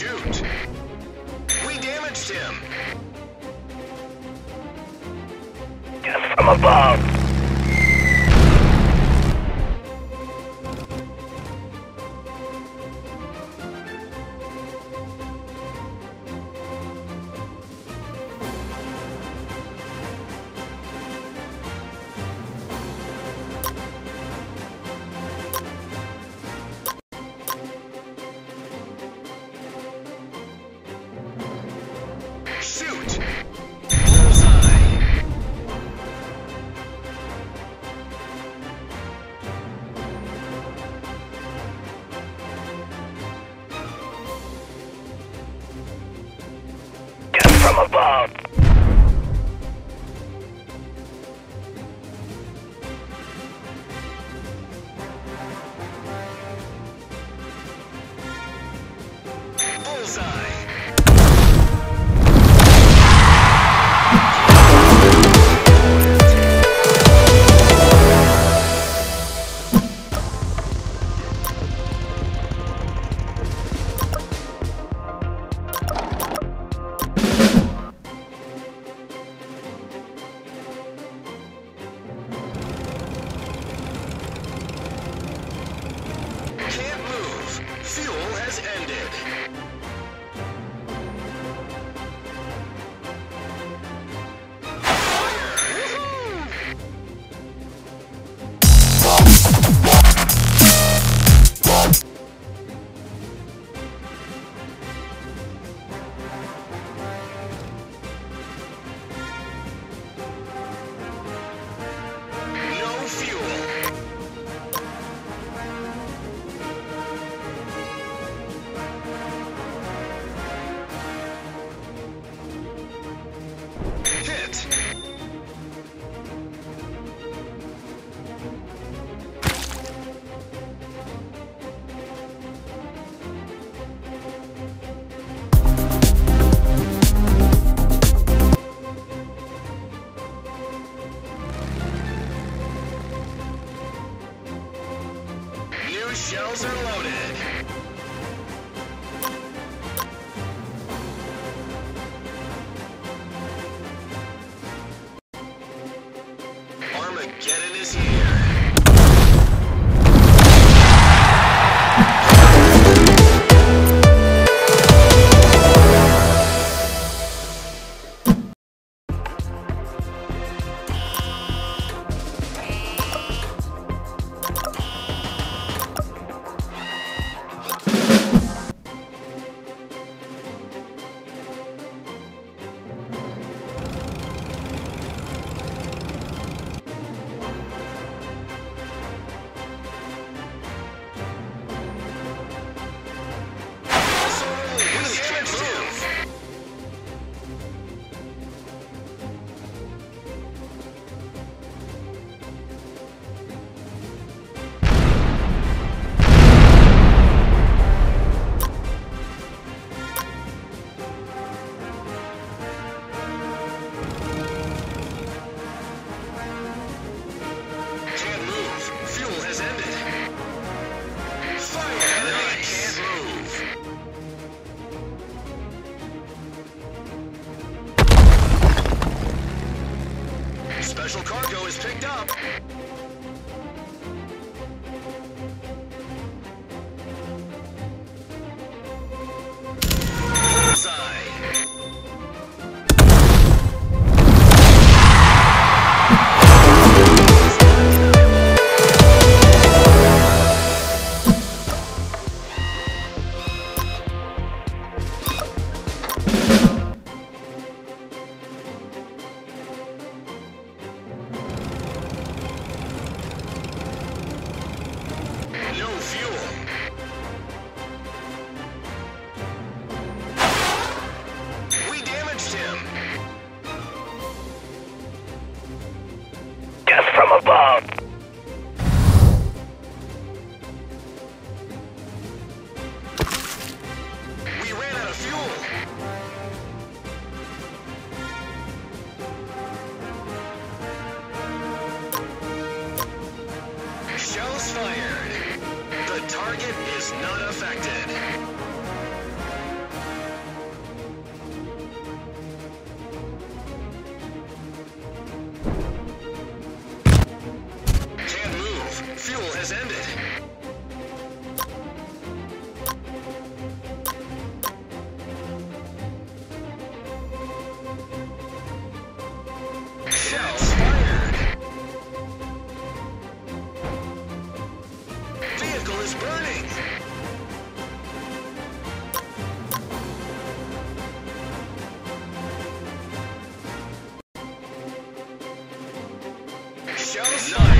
shoot. We damaged him. From above. from above! Bullseye! ended. Special cargo is picked up. fired. The target is not affected. Can't move. fuel has ended. Shell Show starts.